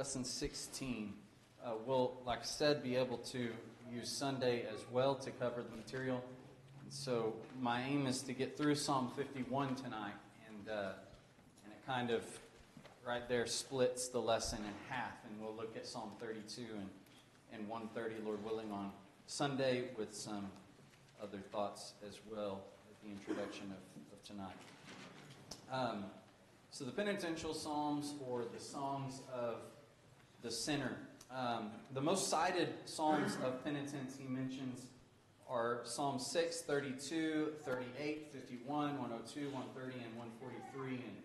lesson 16. Uh, we'll, like I said, be able to use Sunday as well to cover the material. And so my aim is to get through Psalm 51 tonight, and uh, and it kind of right there splits the lesson in half, and we'll look at Psalm 32 and and 130, Lord willing, on Sunday with some other thoughts as well at the introduction of, of tonight. Um, so the penitential psalms or the songs of the sinner. Um, the most cited psalms of penitence he mentions are Psalm 6, 32, 38, 51, 102, 130, and 143. And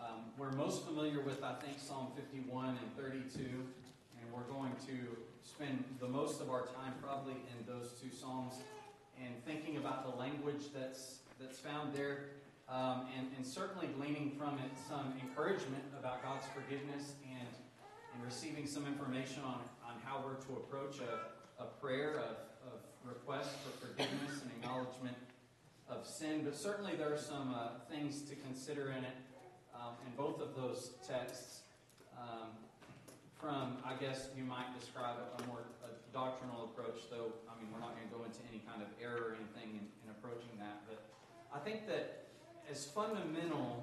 um, we're most familiar with, I think, Psalm 51 and 32. And we're going to spend the most of our time probably in those two psalms and thinking about the language that's that's found there, um, and, and certainly gleaning from it some encouragement about God's forgiveness and and receiving some information on on how we're to approach a, a prayer of, of request for forgiveness and acknowledgement of sin. But certainly there are some uh, things to consider in it um, in both of those texts. Um, from, I guess you might describe it a more a doctrinal approach, though, I mean, we're not going to go into any kind of error or anything in, in approaching that. But I think that as fundamental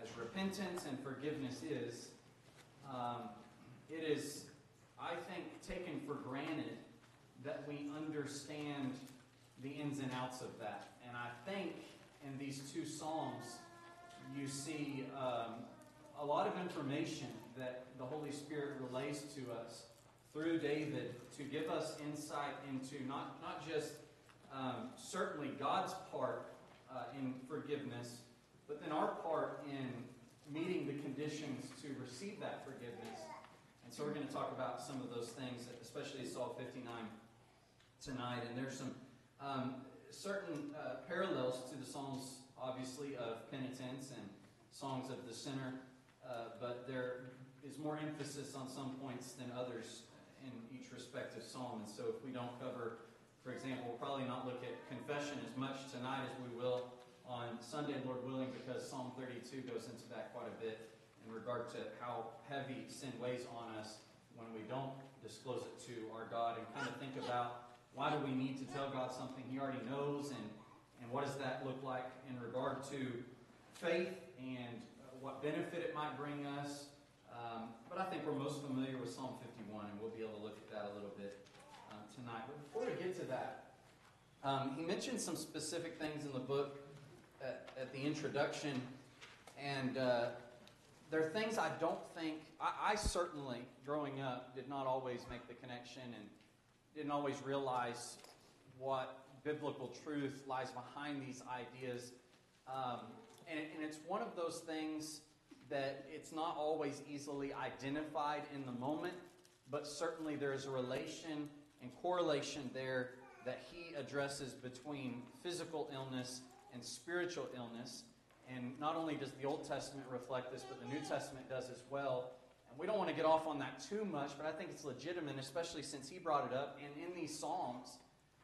as repentance and forgiveness is, um, it is, I think, taken for granted that we understand the ins and outs of that. And I think in these two Psalms, you see um, a lot of information that the Holy Spirit relays to us through David to give us insight into not, not just um, certainly God's part uh, in forgiveness, but then our part in meeting the conditions to receive that forgiveness. So we're going to talk about some of those things, especially Psalm 59 tonight. And there's some um, certain uh, parallels to the Psalms, obviously, of penitence and songs of the sinner. Uh, but there is more emphasis on some points than others in each respective psalm. And so if we don't cover, for example, we'll probably not look at confession as much tonight as we will on Sunday, Lord willing, because Psalm 32 goes into that quite a bit in regard to how heavy sin weighs on us when we don't disclose it to our God and kind of think about why do we need to tell God something He already knows and, and what does that look like in regard to faith and what benefit it might bring us um, but I think we're most familiar with Psalm 51, and we'll be able to look at that a little bit um, tonight. But before we get to that, um, he mentioned some specific things in the book at, at the introduction, and uh, there are things I don't think, I, I, certainly, growing up, did not always make the connection and didn't always realize what biblical truth lies behind these ideas. Um, and, and it's one of those things that it's not always easily identified in the moment, but certainly there is a relation and correlation there that he addresses between physical illness and spiritual illness. And not only does the Old Testament reflect this, but the New Testament does as well. And we don't want to get off on that too much, but I think it's legitimate, especially since he brought it up. And in these Psalms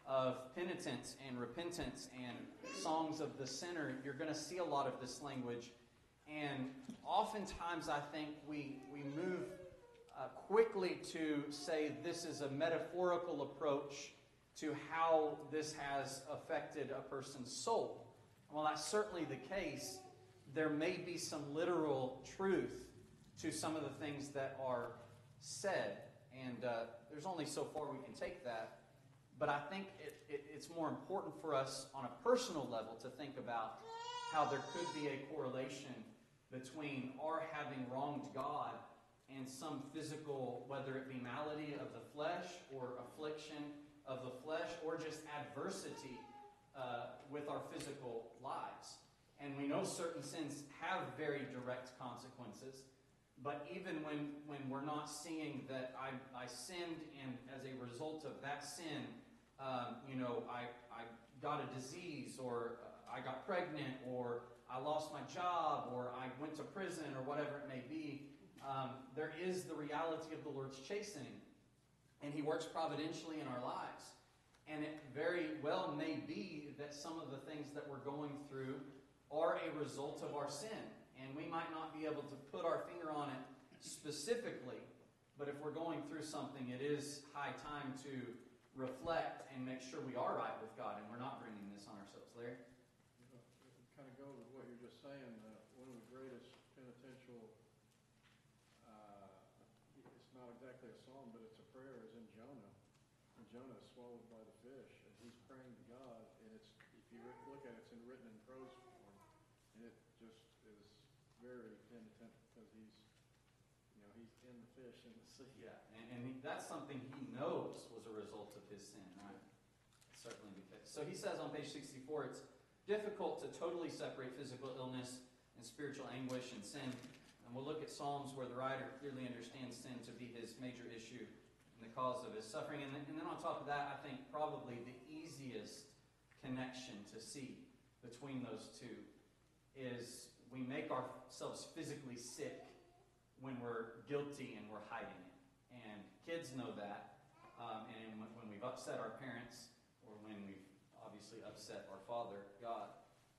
of penitence and repentance and songs of the sinner, you're going to see a lot of this language and oftentimes, I think we, we move uh, quickly to say this is a metaphorical approach to how this has affected a person's soul. Well, that's certainly the case. There may be some literal truth to some of the things that are said, and uh, there's only so far we can take that. But I think it, it, it's more important for us on a personal level to think about how there could be a correlation between our having wronged God and some physical, whether it be malady of the flesh or affliction of the flesh or just adversity uh, with our physical lives. And we know certain sins have very direct consequences. But even when, when we're not seeing that I, I sinned and as a result of that sin, um, you know, I, I got a disease or I got pregnant or I lost my job or I went to prison or whatever it may be, um, there is the reality of the Lord's chastening. And He works providentially in our lives. And it very well may be that some of the things that we're going through are a result of our sin. And we might not be able to put our finger on it specifically, But if we're going through something, it is high time to reflect and make sure we are right with God and we're not bringing this on ourselves. Larry? Kind of go with what you're just saying. Uh, one of the greatest penitential, uh, it's not exactly a psalm, but it's a prayer, is in Jonah. And Jonah is swallowed by the fish, and he's praying to God, and it's, if you look at it, it's in written in prose form. And it just is very penitent because he's, you know, he's in the fish in the sea. Yeah, and, and that's something he knows was a result of his sin, right? Certainly the case. So he says on page 64, it's difficult to totally separate physical illness and spiritual anguish and sin. And we'll look at Psalms where the writer clearly understands sin to be his major issue the cause of his suffering. And then, and then on top of that, I think probably the easiest connection to see between those two is we make ourselves physically sick when we're guilty and we're hiding it. And kids know that. Um, and when, we've upset our parents, or when we've obviously upset our Father, God,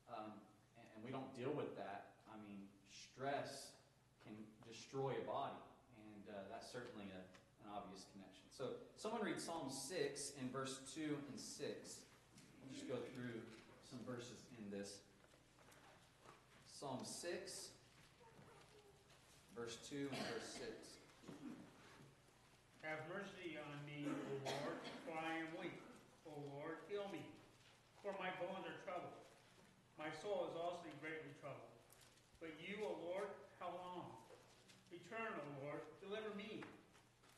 um, and we don't deal with that, I mean, stress can destroy a body. And uh, that's certainly a, an obvious connection. So, someone read Psalm 6 in verse 2 and 6. We'll just go through some verses in this. Psalm 6, verse 2 and verse 6. Have mercy on me, O Lord, for I am weak. O Lord, heal me, for my bones are troubled. My soul is also greatly troubled. But you, O Lord, how long? Return, O Lord, deliver me.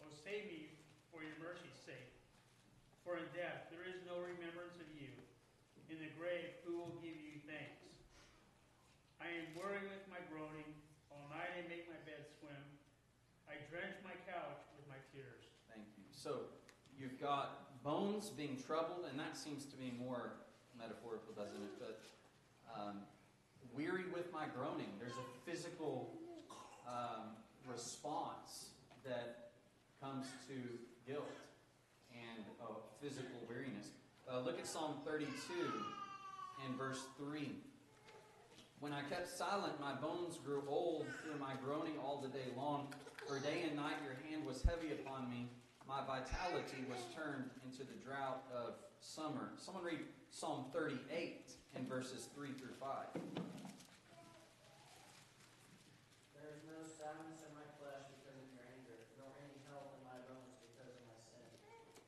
O save me for your mercy's sake. For in death there is no remembrance of you. In the grave, who will give you thanks? I am weary with my groaning. All night I make my bed swim. I drench my couch with my tears. Thank you. So, you've got bones being troubled, and that seems to be more metaphorical, doesn't it? But um, weary with my groaning. There's a physical um, response that comes to guilt and uh, physical weariness. Uh, look at Psalm 32 and verse 3. When I kept silent, my bones grew old through my groaning all the day long. For day and night your hand was heavy upon me. My vitality was turned into the drought of summer. Someone read Psalm 38 in verses 3 through 5. There is no soundness in my flesh because of your anger, nor any health in my bones because of my sin.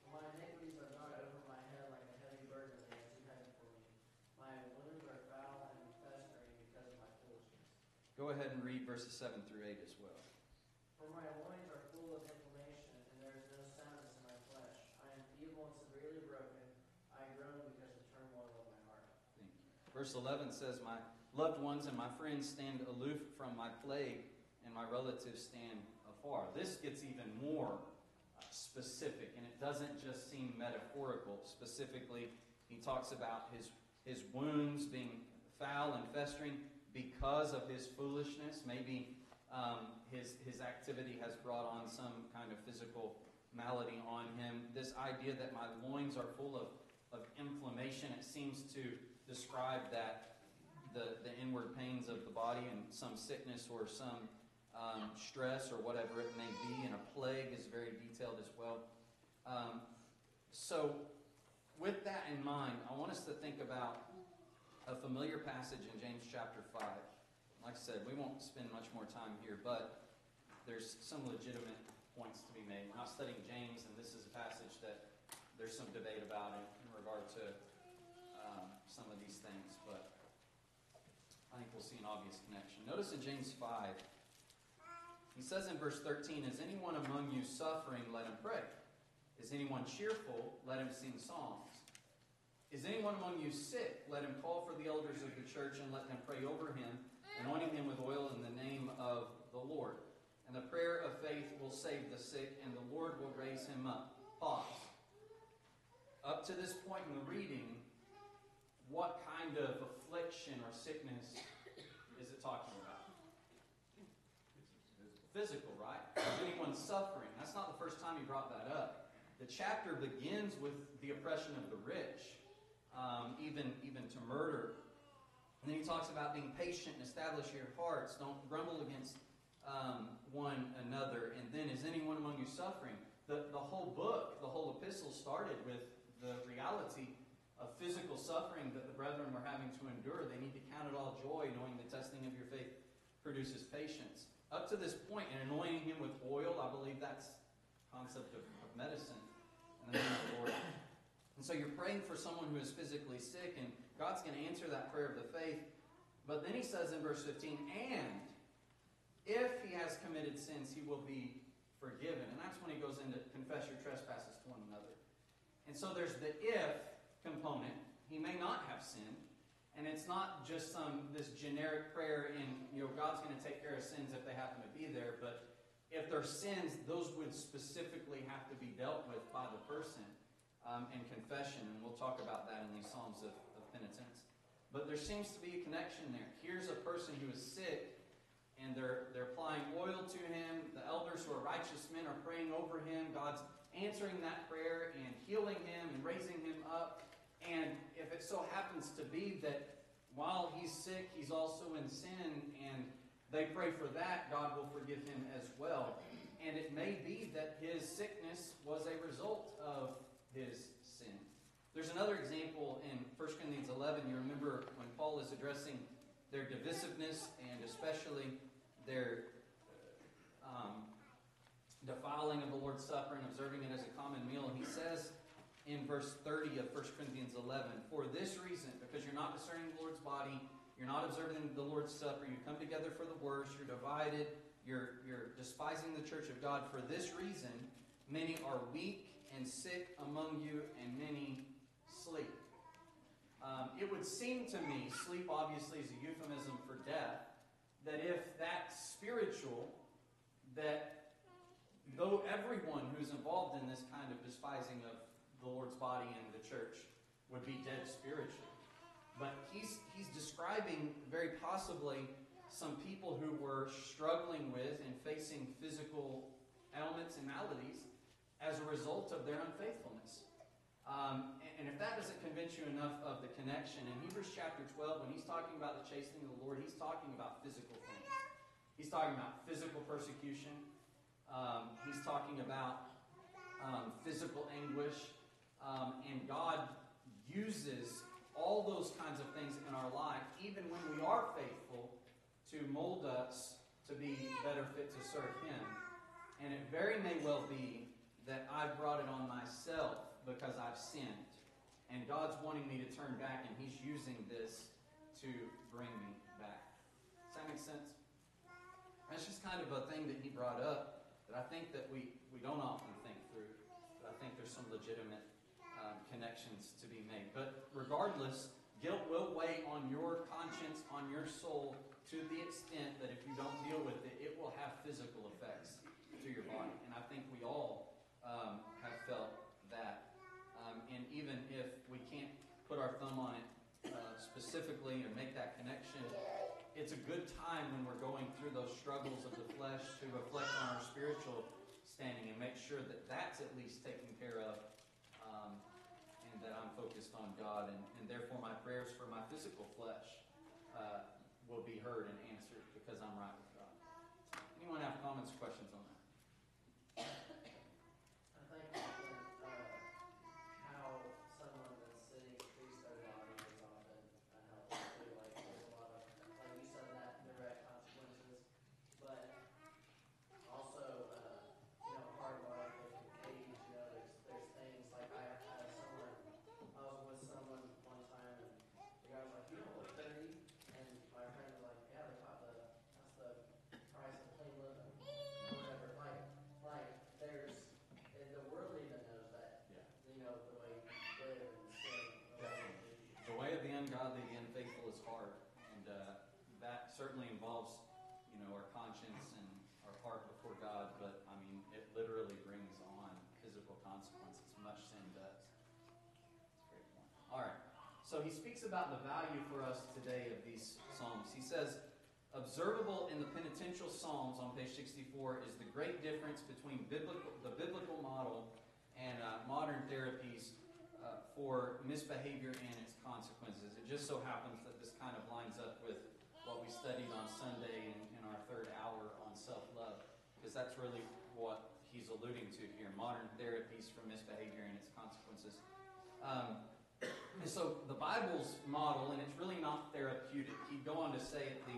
For my iniquities are gone over my head like a heavy burden that is too heavy for me. My wounds are foul and festering because of my foolishness. Go ahead and read verses 7 through 8 as well. For my loins are full of inflammation, and there is no soundness in my flesh. I am feeble and severely broken. I groan because of the turmoil of my heart. Thank you. Verse 11 says, My loved ones and my friends stand aloof from my plague, and my relatives stand afar. This gets even more uh, specific, and it doesn't just seem metaphorical. Specifically, he talks about his, his wounds being foul and festering because of his foolishness. Maybe um, his, his activity has brought on some kind of physical malady on him. This idea that my loins are full of, of inflammation, it seems to describe that the, the inward pains of the body and some sickness or some um, stress or whatever it may be, and a plague is very detailed as well. Um, so, with that in mind, I want us to think about a familiar passage in James chapter 5. Like I said, we won't spend much more time here, but there's some legitimate points to be made. We're not studying James, and this is a passage that there's some debate about in, in regard to um, some of these things, but I think we'll see an obvious connection. Notice in James 5, he says in verse 13, Is anyone among you suffering? Let him pray. Is anyone cheerful? Let him sing psalms. Is anyone among you sick? Let him call for the elders of the church and let them pray over him, anointing him with oil in the name of the Lord. And the prayer of faith will save the sick, and the Lord will raise him up. Pause. Up to this point in the reading, what kind of affliction or sickness is it talking about? Physical, right? Is anyone suffering? That's not the first time he brought that up. The chapter begins with the oppression of the rich, um, even, even to murder. And then he talks about being patient and establish your hearts. Don't grumble against um, one another. And then, is anyone among you suffering? The, the whole book, the whole epistle started with the reality of physical suffering that the brethren were having to endure. They need to count it all joy, knowing the testing of your faith produces patience. Up to this point, in anointing him with oil, I believe that's concept of, of medicine the Lord. And so you're praying for someone who is physically sick, and God's going to answer that prayer of the faith. But then he says in verse 15, and if he has committed sins, he will be forgiven. And that's when he goes into confess your trespasses to one another. And so there's the if component. He may not have sinned. And it's not just some this generic prayer in, you know, God's going to take care of sins if they happen to be there, but if they're sins, those would specifically have to be dealt with by the person um, in confession, and we'll talk about that in these Psalms of, of penitence. But there seems to be a connection there. Here's a person who is sick, and they're, they're applying oil to him. The elders who are righteous men are praying over him. God's answering that prayer and healing him and raising him up. And if it so happens to be that while he's sick, he's also in sin, and they pray for that, God will forgive him as well. And it may be that his sickness was a result of his sin. There's another example in 1 Corinthians 11. You remember when Paul is addressing their divisiveness and especially their um, defiling of the Lord's Supper and observing it as a common meal. He says in verse 30 of 1 Corinthians 11, For this reason, because you're not discerning the Lord's body, you're not observing the Lord's Supper, you come together for the worse, you're divided, you're, you're despising the church of God. For this reason, many are weak and sick among you, and many sleep. Um, it would seem to me, sleep obviously is a euphemism for death, that if that spiritual, that though everyone who's involved in this kind of despising of the Lord's body and the church would be dead spiritually. But he's, he's describing very possibly some people who were struggling with and facing physical ailments and maladies as a result of their unfaithfulness. Um, and, and if that doesn't convince you enough of the connection, in Hebrews chapter 12, when he's talking about the chastening of the Lord, he's talking about physical things. He's talking about physical persecution. Um, he's talking about um, physical anguish. Um, and God uses all those kinds of things in our life, even when we are faithful, to mold us to be better fit to serve Him. And it very may well be that I've brought it on myself because I've sinned. And God's wanting me to turn back, and He's using this to bring me back. Does that make sense? That's just kind of a thing that He brought up that I think that we, we don't often think through. But I think there's some legitimate um, connections to be made. But regardless, guilt will weigh on your conscience, on your soul, to the extent that if you don't deal with it, it will have physical effects to your body. And I think we all um, have felt that. Um, and even if we can't put our thumb on it uh, specifically or make that connection, it's a good time when we're going through those struggles of the flesh to reflect on our spiritual standing and make sure that that's at least taken care of um, and that I'm focused on God. And, and therefore, my prayers for my physical flesh uh, will be heard and answered because I'm right with God. Anyone have comments or questions on that? I think often, uh, how someone that's sitting treats their body is often unhelpful too. Like there's a lot of, like you said, that direct consequences, but also, uh, you know, part of life with age, you know, there's there's things like I had someone, I was with someone one time and the guy was like, you don't look thirty, and my friend was like, yeah, they thought the that's the price of clean living or whatever. Like like there's and the world even knows that. Yeah. You know, the way you live and sin. Definitely. The way of the ungodly, the unfaithful is hard, and uh, that certainly involves, you know, our conscience and our heart before God. But I mean, it literally brings on physical consequences. Much sin does. All right. So he speaks about the value for us today of these psalms. He says, observable in the penitential psalms on page 64 is the great difference between biblical, the biblical model and uh, modern therapies uh, for misbehavior and its consequences. It just so happens that this kind of lines up with what we studied on Sunday in, in our third hour on self love, because that's really what he's alluding to here modern therapies for misbehavior and its consequences. Um, and so the Bible's model, and it's really not therapeutic. He'd go on to say at the,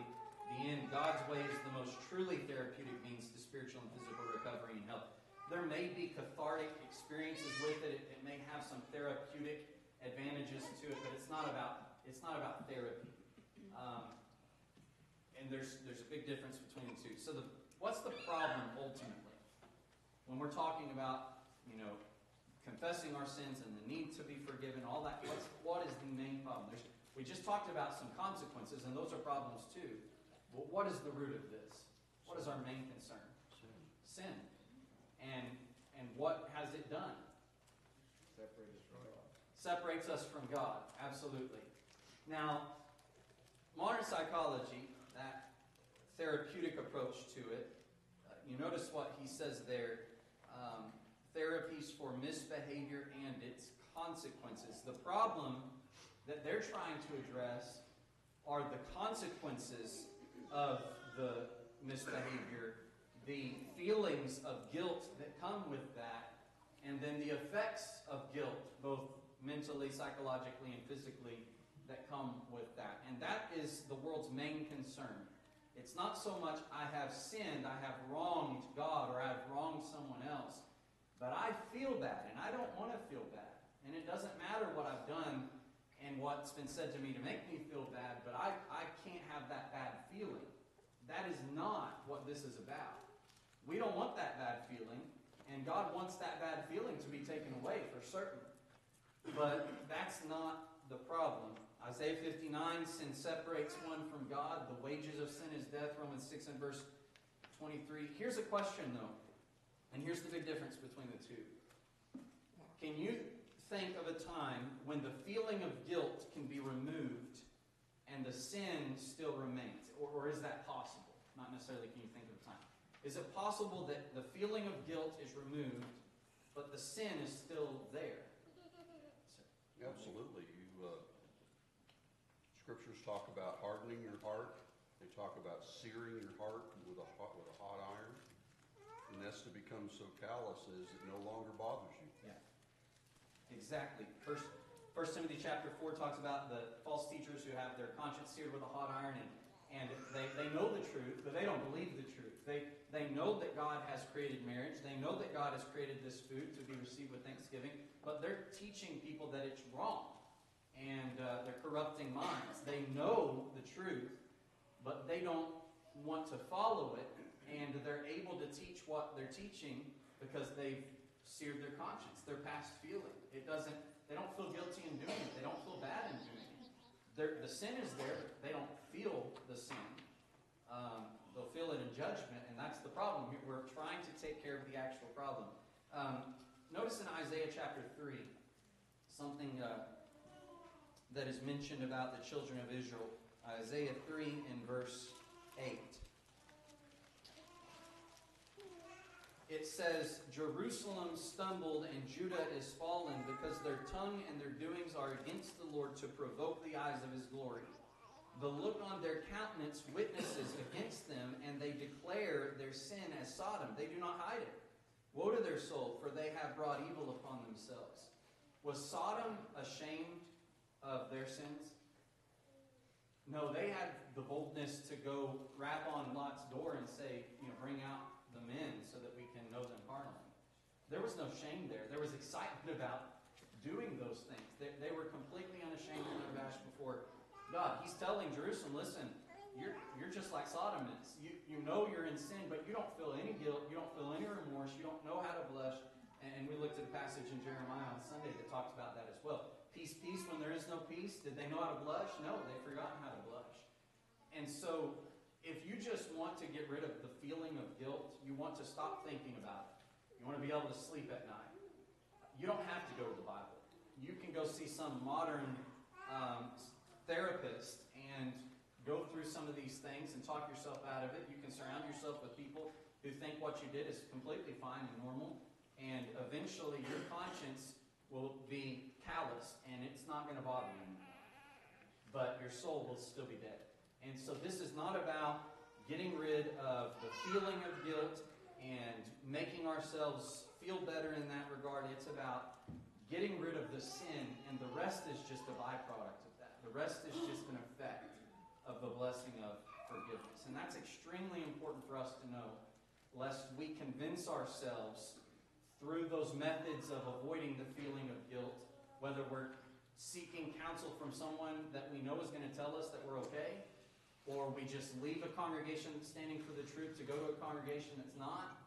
the end, God's way is the most truly therapeutic means to spiritual and physical recovery and health. There may be cathartic experiences with it. It, it may have some therapeutic advantages to it, but it's not about it's not about therapy. Um, and there's there's a big difference between the two. So the what's the problem ultimately when we're talking about you know confessing our sins and the need to be forgiven, all that? What's what is the main problem? There's, we just talked about some consequences, and those are problems too. But what is the root of this? What is our main concern? Sin. And and what has it done? Separate us from God. separates us from God. Absolutely. Now, modern psychology, that therapeutic approach to it, uh, you notice what he says there um, therapies for misbehavior and its consequences. The problem that they're trying to address are the consequences of the misbehavior, the feelings of guilt that come with that, and then the effects of guilt, both mentally, psychologically, and physically, that come with that. And that is the world's main concern. It's not so much I have sinned, I have wronged God, or I have wronged someone else, but I feel bad, and I don't want to feel bad. And it doesn't matter what I've done and what's been said to me to make me feel bad, but I, I can't have that bad feeling. That is not what this is about. We don't want that bad feeling, and God wants that bad feeling to be taken away for certain. But that's not the problem. Isaiah 59 sin separates one from God. The wages of sin is death. Romans 6 and verse 23. Here's a question, though, and here's the big difference between the two. Can you think of a time when the feeling of guilt can be removed and the sin still remains? Or, or is that possible? Not necessarily can you think of a time. Is it possible that the feeling of guilt is removed, but the sin is still there? Absolutely. Scriptures talk about hardening your heart. They talk about searing your heart with a hot, with a hot iron. And that's to become so callous as it no longer bothers you. Yeah, exactly. First, First Timothy chapter 4 talks about the false teachers who have their conscience seared with a hot iron and, and they, they know the truth, but they don't believe the truth. They, they know that God has created marriage. They know that God has created this food to be received with thanksgiving, but they're teaching people that it's wrong. And uh, they're corrupting minds. They know the truth, but they don't want to follow it. And they're able to teach what they're teaching because they've seared their conscience, their past feeling. It doesn't, they don't feel guilty in doing it. They don't feel bad in doing it. They're, the sin is there, they don't feel the sin. Um, they'll feel it in judgment, and that's the problem. We're trying to take care of the actual problem. Um, notice in Isaiah chapter 3 something uh, that is mentioned about the children of Israel. Isaiah 3 in verse 8. it says, Jerusalem stumbled and Judah is fallen because their tongue and their doings are against the Lord to provoke the eyes of his glory. The look on their countenance witnesses against them, and they declare their sin as Sodom. They do not hide it. Woe to their soul, for they have brought evil upon themselves. Was Sodom ashamed of their sins? No, they had the boldness to go rap on Lot's door and say, you know, bring out the men so that we can know them carnally. There was no shame there. There was excitement about doing those things. They, they were completely unashamed and unabashed before God. He's telling Jerusalem, listen, you're, you're just like Sodom. You, you know you're in sin, but you don't feel any guilt. You don't feel any remorse. You don't know how to blush. And, and we looked at a passage in Jeremiah on Sunday that talks about that as well. Peace, peace when there is no peace. Did they know how to blush? No, they've forgotten how to blush. And so if you just want to get rid of the feeling of guilt, you want to stop thinking about it. You want to be able to sleep at night. You don't have to go to the Bible. You can go see some modern um, therapist and go through some of these things and talk yourself out of it. You can surround yourself with people who think what you did is completely fine and normal, and eventually your conscience will be calloused and it's not going to bother you anymore. But your soul will still be dead. And so this is not about getting rid of the feeling of guilt and making ourselves feel better in that regard. It's about getting rid of the sin, and the rest is just a byproduct of that. The rest is just an effect of the blessing of forgiveness. And that's extremely important for us to know, lest we convince ourselves through those methods of avoiding the feeling of guilt, whether we're seeking counsel from someone that we know is going to tell us that we're okay, or we just leave a congregation standing for the truth to go to a congregation that's not,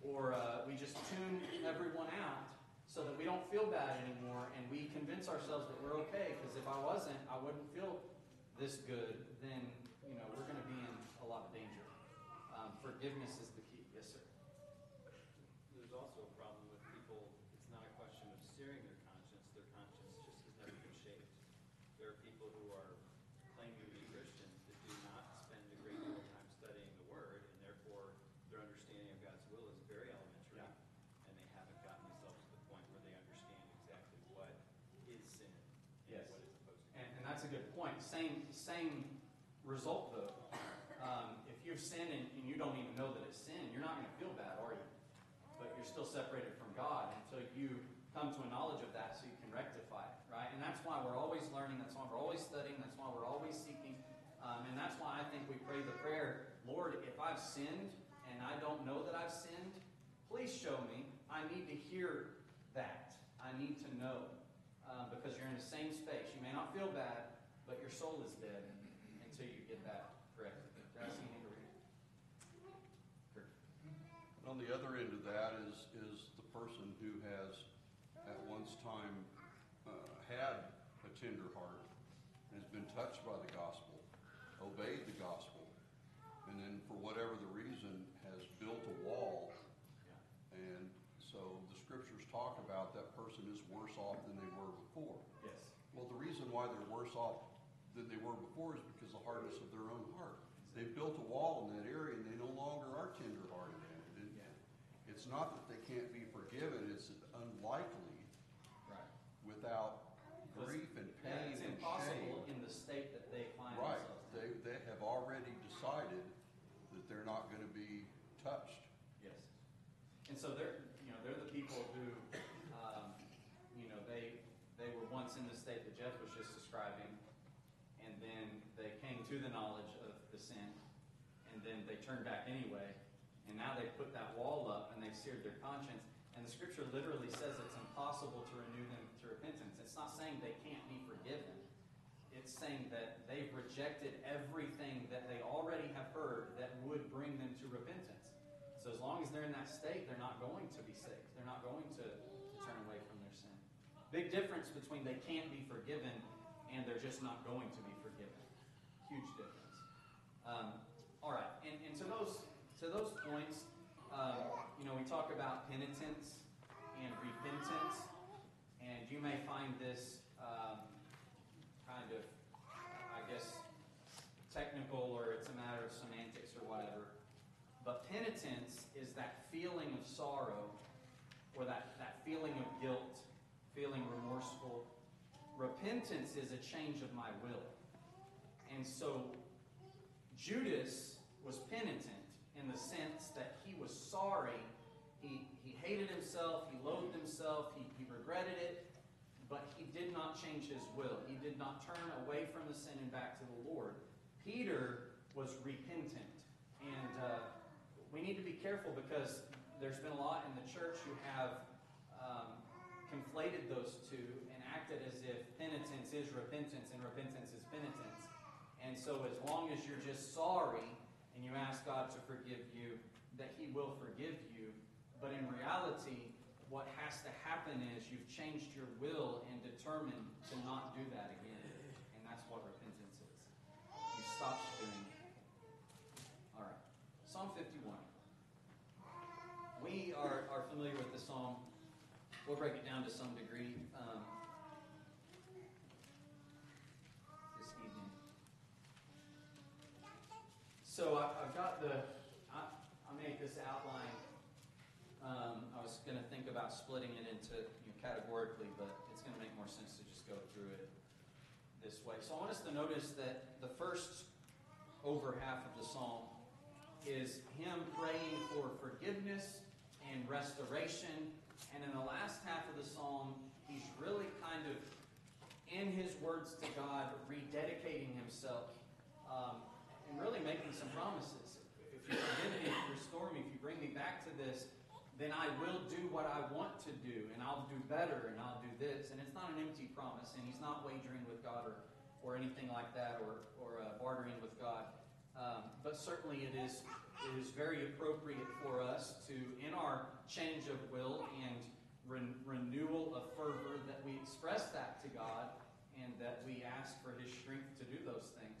or uh, we just tune everyone out so that we don't feel bad anymore and we convince ourselves that we're okay because if I wasn't, I wouldn't feel this good, then you know we're going to be in a lot of danger. Um, forgiveness is the key. Yes, sir. There's also a problem with people, it's not a question of searing their conscience, their conscience just has never been shaped. There are people who are claiming to be Christians that do not spend a great deal of time studying the Word, and therefore their understanding of God's will is very elementary, Yeah. and they haven't gotten themselves to the point where they understand exactly what is sin and Yes. what is opposed to And, and that's a good point. Same same result though. Um, if you've sinned and, and you don't even know that it's sin, you're not going to feel bad, are you? But you're still separated from God until you come to a knowledge of that, so you can rectify it, right? And that's why we're always learning. That's why we're always studying. That's why we're always seeking. Um, and that's why I think we pray the prayer, Lord, if I've sinned and I don't know that I've sinned, please show me. I need to hear that. I need to know um, because you're in the same space. You may not feel bad, but your soul is dead until you get that corrected. Did I see you need to read? Kurt. On the other end of that is, is the person who has at once time uh, had a tender heart and has been touched by the gospel, obeyed the gospel, and then for whatever the reason has built a wall. And so the scriptures talk about that person is worse off than they were before. Yes. Well, the reason why they're worse off than they were before is because of the hardness of their own heart. They've built a wall in that area and they no longer are tender-hearted. And Yeah. It's not that they can't be forgiven, it's unlikely Right. without grief and pain Yeah, it's and impossible shame. in the state that they find Right, themselves. they, they have already decided that they're not gonna be touched. Yes. And so they're, you know, they're the people who, um, you know, they, they were once in the state that Jeff was just describing, and then they came to the knowledge of the sin, and then they back anyway, and now they put that wall up and they've seared their conscience, and the scripture literally says it's impossible to renew them to repentance. It's not saying they can't be forgiven. It's saying that they've rejected everything that they already have heard that would bring them to repentance. So as long as they're in that state, they're not going to be saved. They're not going to, to turn away from their sin. Big difference between they can't be forgiven and they're just not going to be forgiven. Huge difference. Um, all right, and, and to those to those points, um, you know, we talk about penitence and repentance, and you may find this um, kind of, I guess, technical or it's a matter of semantics or whatever. But penitence is that feeling of sorrow or that, that feeling of guilt, feeling remorseful. Repentance is a change of my will. And so Judas was penitent in the sense that he was sorry. He, he hated himself, he loathed himself, he, he regretted it, but he did not change his will. He did not turn away from the sin and back to the Lord. Peter was repentant. And uh, we need to be careful because there's been a lot in the church who have um, conflated those two and acted as if penitence is repentance and repentance is penitence. And so, as long as you're just sorry and you ask God to forgive you, that He will forgive you. But in reality, what has to happen is you've changed your will and determined to not do that again. And that's what repentance is. You stop doing it. All right. Psalm 51. We are, are familiar with the psalm. We'll break it down to some degree So I, I've got the, I, I made this outline. Um, I was going to think about splitting it into you know, categorically, but it's going to make more sense to just go through it this way. So I want us to notice that the first over half of the psalm is him praying for forgiveness and restoration. And in the last half of the psalm, he's really kind of, in his words to God, rededicating himself um, and really making some promises. If you forgive me, if you restore me, if you bring me back to this, then I will do what I want to do, and I'll do better, and I'll do this. And it's not an empty promise, and he's not wagering with God or, or anything like that, or, or uh, bartering with God. Um, but certainly it is, it is very appropriate for us to, in our change of will and ren- renewal of fervor, that we express that to God and that we ask for His strength to do those things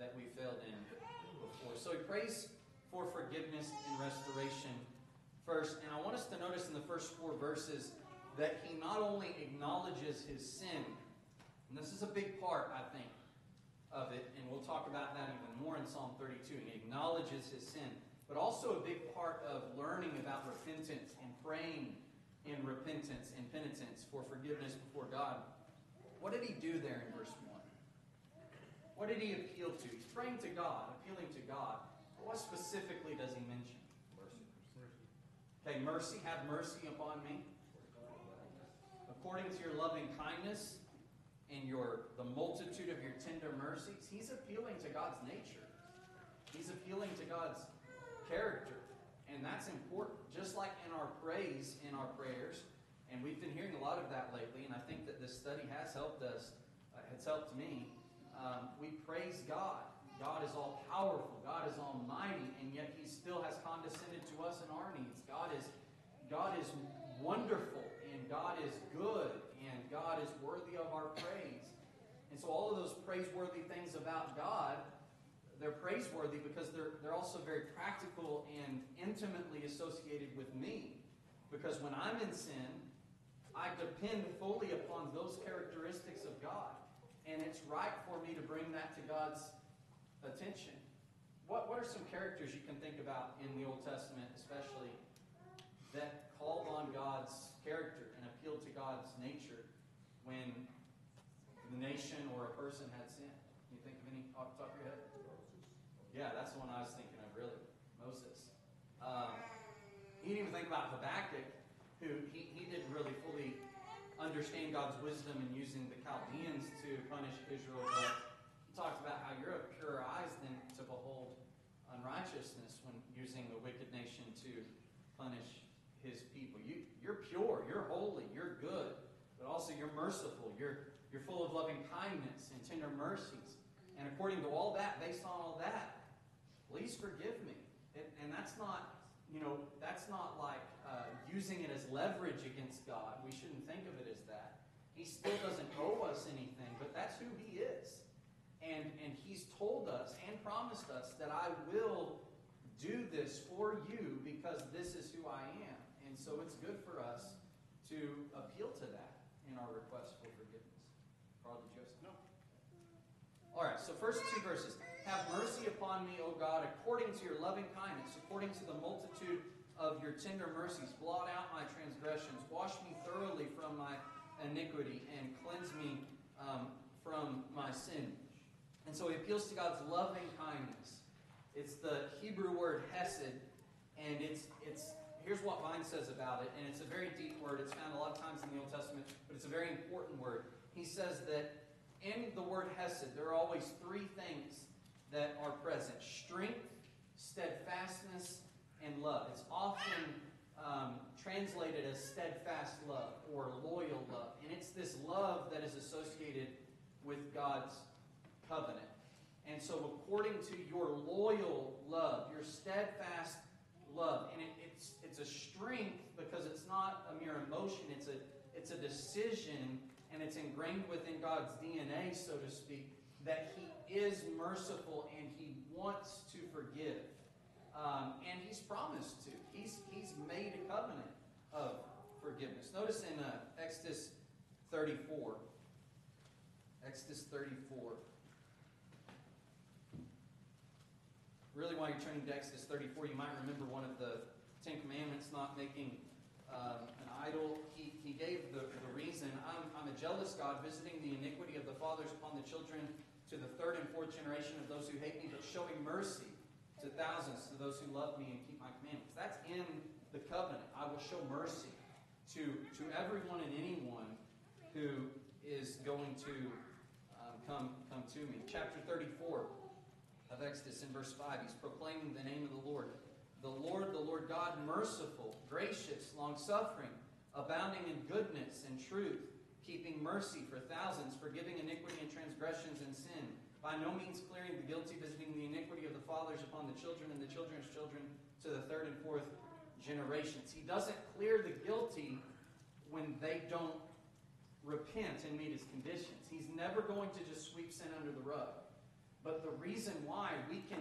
that we failed in before. So he prays for forgiveness and restoration first. And I want us to notice in the first four verses that he not only acknowledges his sin, and this is a big part, I think, of it, and we'll talk about that even more in Psalm 32. He acknowledges his sin, but also a big part of learning about repentance and praying in repentance and penitence for forgiveness before God. What did he do there in verse 1? What did he appeal to? He's praying to God, appealing to God. But what specifically does he mention? Mercy. Okay, mercy, have mercy upon me. According to your loving kindness and your the multitude of your tender mercies, he's appealing to God's nature. He's appealing to God's character. And that's important. Just like in our praise, in our prayers, and we've been hearing a lot of that lately, and I think that this study has helped us, uh, has helped me. Um, we praise God. God is all powerful. God is almighty, and yet He still has condescended to us in our needs. God is, God is wonderful, and God is good, and God is worthy of our praise. And so, all of those praiseworthy things about God, they're praiseworthy because they're, they're also very practical and intimately associated with me. Because when I'm in sin, I depend fully upon those characteristics of God. And it's right for me to bring that to God's attention. What, what are some characters you can think about in the Old Testament, especially, that called on God's character and appealed to God's nature when the nation or a person had sinned? Can you think of any off the top of your head? Yeah, that's the one I was thinking of, really. Moses. Um, didn't even think about Habakkuk, who he, he didn't really fully understand God's wisdom in using the Chaldeans to punish Israel, but he talks about how you're of purer eyes than to behold unrighteousness when using a wicked nation to punish his people. You, you're pure, you're holy, you're good, but also you're merciful, you're, you're full of loving kindness and tender mercies. And according to all that, based on all that, please forgive me. And, and that's not, you know, that's not like using it as leverage against God. We shouldn't think of it as that. He still doesn't owe us anything, but that's who He is. And, and He's told us and promised us that I will do this for you because this is who I am. And so it's good for us to appeal to that in our request for forgiveness. Carl, did you have? No. All right, so first two verses. Have mercy upon me, O God, according to your loving kindness, according to the multitude of your tender mercies. Blot out my transgressions. Wash me thoroughly from my iniquity and cleanse me um, from my sin. And so he appeals to God's loving kindness. It's the Hebrew word hesed, and it's it's here's what Vine says about it, and it's a very deep word. It's found a lot of times in the Old Testament, but it's a very important word. He says that in the word hesed, there are always three things that are present strength, steadfastness, and love. It's often um, translated as steadfast love or loyal love. And it's this love that is associated with God's covenant. And so, according to your loyal love, your steadfast love, and it, it's, it's a strength because it's not a mere emotion, it's a, it's a decision, and it's ingrained within God's DNA, so to speak, that He is merciful and He wants to forgive. Um, and He's promised to. He's, he's made a covenant of forgiveness. Notice in uh, Exodus 34. Exodus 34. Really, while you're turning to Exodus 34, you might remember one of the Ten Commandments not making um, an idol. He, he gave the, the reason I'm, I'm a jealous God, visiting the iniquity of the fathers upon the children to the third and fourth generation of those who hate me, but showing mercy to thousands to those who love me and keep my commandments. That's in the covenant. I will show mercy to, to everyone and anyone who is going to um, come, come to me. Chapter 34 of Exodus in verse 5, he's proclaiming the name of the Lord. The Lord, the Lord God, merciful, gracious, long suffering, abounding in goodness and truth, keeping mercy for thousands, forgiving iniquity and transgressions and sin, by no means clearing the guilty, visiting the iniquity of the fathers upon the children and the children's children to the third and fourth generations. He doesn't clear the guilty when they don't repent and meet his conditions. He's never going to just sweep sin under the rug. But the reason why we can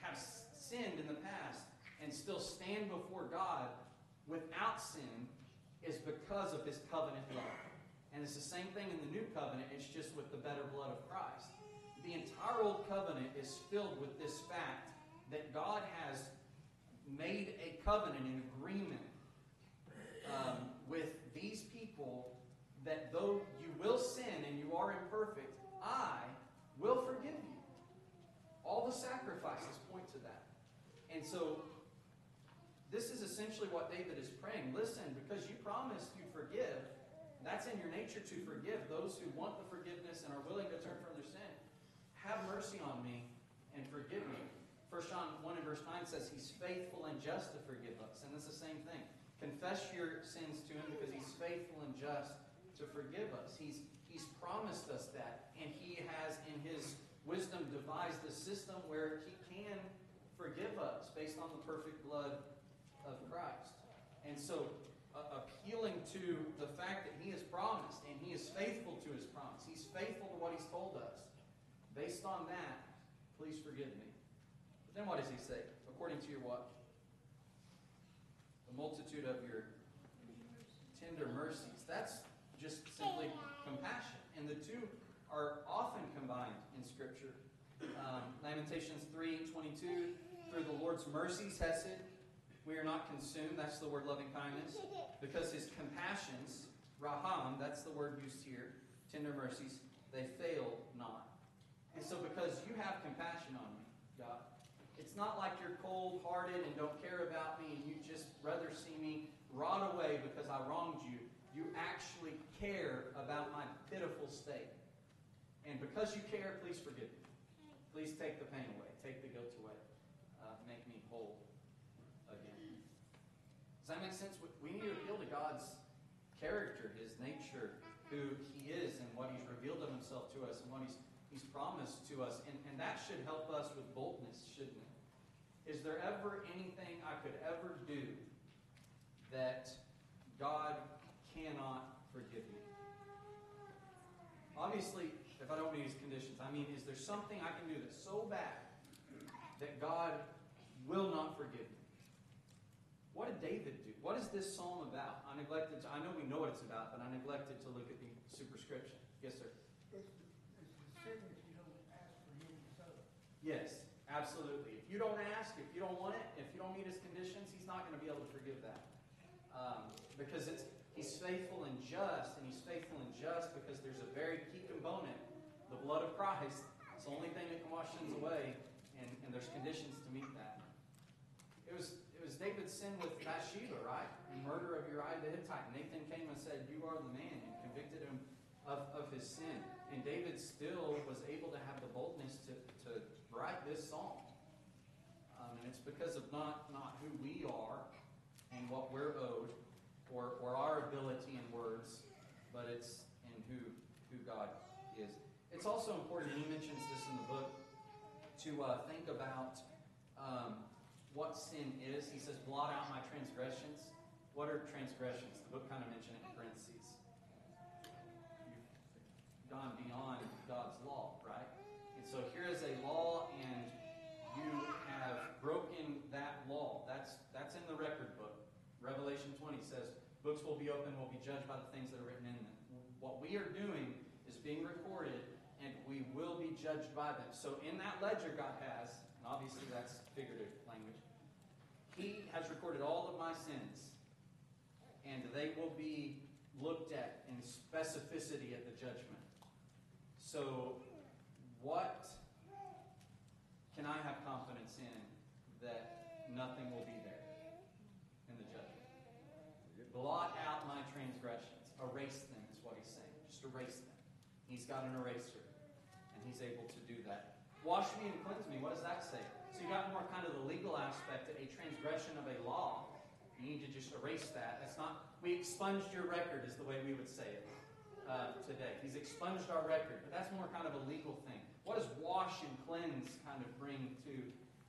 have sinned in the past and still stand before God without sin is because of his covenant love. And it's the same thing in the new covenant, it's just with the better blood of Christ. The entire old covenant is filled with this fact that God has made a covenant, an agreement um, with these people that though you will sin and you are imperfect, I will forgive you. All the sacrifices point to that. And so, this is essentially what David is praying. Listen, because you promised you forgive, that's in your nature to forgive those who want the forgiveness and are willing to turn from their sin. Have mercy on me and forgive me. 1 John 1 and verse 9 says he's faithful and just to forgive us. And it's the same thing. Confess your sins to him because he's faithful and just to forgive us. He's, he's promised us that. And he has, in his wisdom, devised a system where he can forgive us based on the perfect blood of Christ. And so, uh, appealing to the fact that he has promised and he is faithful to his promise, he's faithful to what he's told us. Based on that, please forgive me. But then what does he say? According to your what? The multitude of your tender mercies. That's just simply compassion. And the two are often combined in Scripture. Um, Lamentations 3 22, through the Lord's mercies, Hesed, we are not consumed. That's the word loving kindness. Because his compassions, Raham, that's the word used here, tender mercies, they fail not. Because you have compassion on me, God, it's not like you're cold hearted and don't care about me and you just rather see me rot away because I wronged you. You actually care about my pitiful state. And because you care, please forgive me. Please take the pain away, take the guilt away, uh, make me whole again. Does that make sense? We need to appeal to God's character, His nature, who He is, and what He's revealed of Himself to us, and what He's He's promised to us. And, and that should help us with boldness, shouldn't it? Is there ever anything I could ever do that God cannot forgive me? Obviously, if I don't meet his conditions, I mean, is there something I can do that's so bad that God will not forgive me? What did David do? What is this psalm about? I neglected to, I know we know what it's about, but I neglected to look at the superscription. Yes, sir. It's the, it's the sin that you don't ask for him to sow. Yes, absolutely. If you don't ask, if you don't want it, if you don't meet his conditions, he's not going to be able to forgive that. Um, because it's he's faithful and just, and he's faithful and just because there's a very key component, the blood of Christ. It's the only thing that can wash sins away, and, and there's conditions to meet that. It was it was David's sin with Bathsheba, right? And murder of Uriah the Hittite. Nathan came and said, "You are the man," and convicted him of, of his sin. And David still was able to have the boldness to, to write this psalm. Um, and it's because of not, not who we are and what we're owed or, or our ability in words, but it's in who, who God is. It's also important, and he mentions this in the book, to uh, think about um, what sin is. He says, blot out my transgressions. What are transgressions? The book kind of mentioned it in parentheses gone beyond God's law, right? And so here is a law, you have broken that law. That's that's in the record book. Revelation 20 says books will be open, will be judged by the things that are written in them. What we are doing is being recorded, and we will be judged by them. So in that ledger God has, and obviously that's figurative language, He has recorded all of my sins, and they will be looked at in specificity at the judgment. So, what can I have confidence in that nothing will be there in the judgment? blot out my transgressions. Erase them is what he's saying. Just erase them. He's got an eraser, and he's able to do that. Wash me and cleanse me. What does that say? So you got more kind of the legal aspect, a transgression of a law. You need to just erase that. That's not, we expunged your record, is the way we would say it uh, today. He's expunged our record, but that's more kind of a legal thing. What does wash and cleanse kind of bring to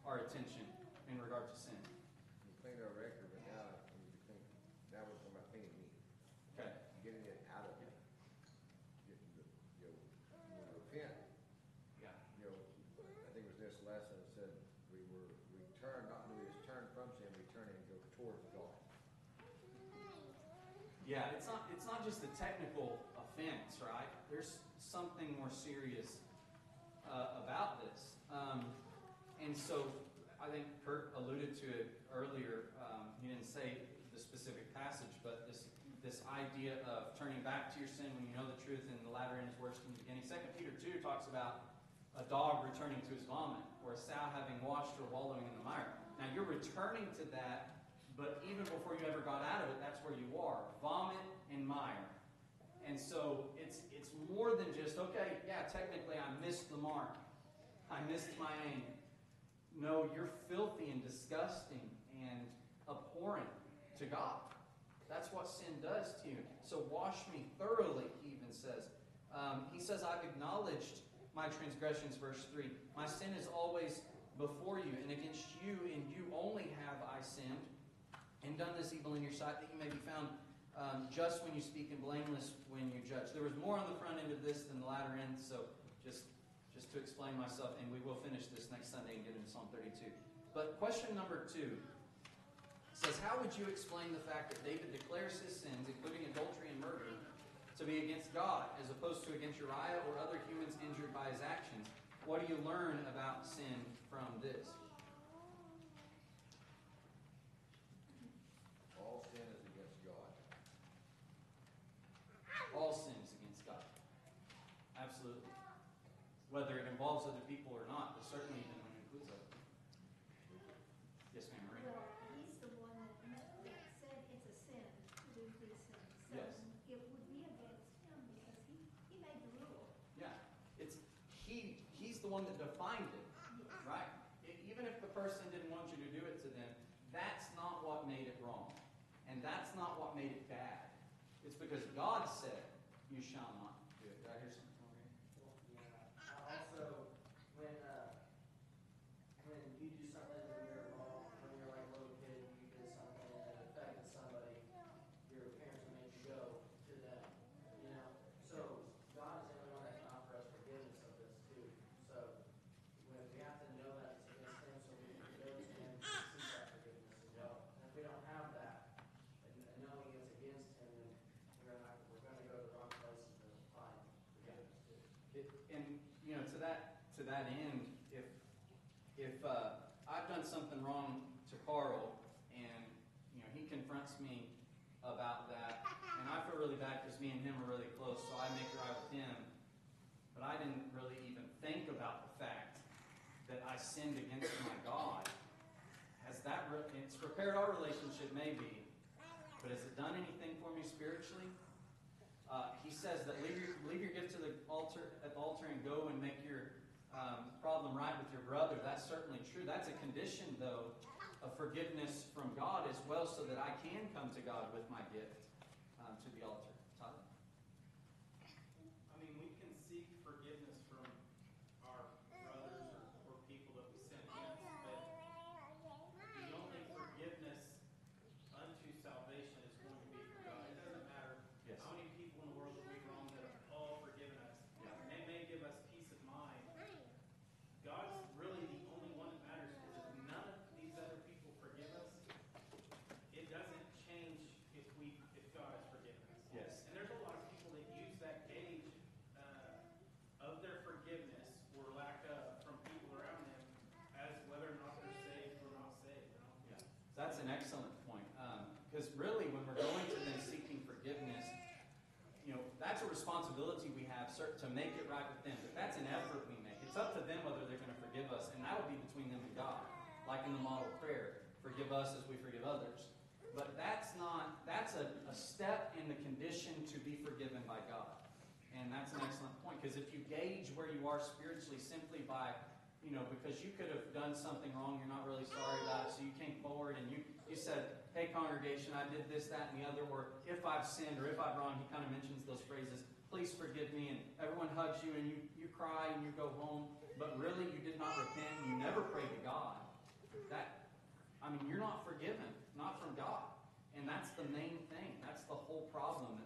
our attention in regard to sin? You cleaned our record, but now I need to clean, now we're talking about cleaning me, Okay. getting it out of me. Getting the, you know, repent, Yeah. you know, I think it was this lesson that said we were, we turn, not we just turn from sin, we turn and go towards God. Yeah, it's not it's not just a technical offense, right? There's something more serious uh, about this. Um, and so I think Kurt alluded to it earlier. Um, he didn't say the specific passage, but this this idea of turning back to your sin when you know the truth and the latter end is worse than the beginning. Second Peter two talks about a dog returning to his vomit, or a sow having washed or wallowing in the mire. Now you're returning to that but even before you ever got out of it, that's where you are vomit and mire. And so it's, it's more than just, okay, yeah, technically I missed the mark, I missed my aim. No, you're filthy and disgusting and abhorrent to God. That's what sin does to you. So wash me thoroughly, he even says. Um, he says, I've acknowledged my transgressions, verse 3. My sin is always before you, and against you, and you only have I sinned and done this evil in your sight, that you may be found um, just when you speak and blameless when you judge. There was more on the front end of this than the latter end, so just just to explain myself, and we will finish this next Sunday and get into Psalm 32. But question number two says, How would you explain the fact that David declares his sins, including adultery and murder, to be against God, as opposed to against Uriah or other humans injured by his actions? What do you learn about sin from this? All sin is against God. All sin is against God. Absolutely. Whether it involves other people or not, but certainly even when it includes other people. Yes, ma'am, Marie. Well, he's the one that, that said it's a sin to do these things. So Yes. it would be against him because he, he made the rule. Yeah. It's he he's the one that defined it, right? E- even if the person didn't want you to do it to them, that's not what made it wrong. And that's not what made it bad. It's because God said, You shall not do it. Did I hear something over here? Yeah, also, when, uh, when you do something when you're involved, when you're like a little kid, you did something that affected somebody, your parents will make you go to them, you know? So, God is the only one that can offer us forgiveness of this too. So, when, we have to know that it's against Him, so we can go to Him and seek that forgiveness as well. And if we don't have that, and, and knowing it's against Him, then we're gonna, have- we're gonna go to the wrong places to find forgiveness too. It, and you know, to that to that end, if if uh, I've done something wrong to Carl, and you know he confronts me about that, and I feel really bad because me and him are really close, so I make right with him. But I didn't really even think about the fact that I sinned against my God. Has that re- it's repaired our relationship, maybe, but has it done anything for me spiritually? Uh, he says that leave your, leave your gift to the altar at the altar and go and make your um, problem right with your brother. That's certainly true. That's a condition, though, of forgiveness from God as well, so that I can come to God with my gift um, to the altar. Tyler? I mean, we can seek forgiveness from our brothers or, or people that we sin against, but the only forgiveness unto salvation is going to be from God. It doesn't matter Yes. how many people in the world that we wrong that have all forgiven us. Yeah. And they may give us peace of mind. God's really the only one that matters because if none of these other people forgive us, it doesn't change if we if God has forgiven us. Yes. And there's a lot of people that use that gauge uh, of their forgiveness or lack of from people around them as whether or not they're saved or not saved. You know? Yeah, that's an excellent point. Because really, when we're going to them seeking forgiveness, you know, that's a responsibility we have cer- to make it right with them. But that's an effort we make. It's up to them whether they're going to forgive us, and that'll be between them and God. Like in the model prayer, forgive us as we forgive others. But that's not. That's a a step in the condition to be forgiven by God. And that's an excellent point because if you gauge where you are spiritually simply by, you know, because you could have done something wrong, you're not really sorry about it, so you came forward and you, you said, Hey, congregation, I did this, that, and the other, or if I've sinned or if I've wronged, he kind of mentions those phrases, please forgive me, and everyone hugs you and you, you cry and you go home, but really you did not repent, you never prayed to God. That, I mean, you're not forgiven, not from God. And that's the main thing. That's the whole problem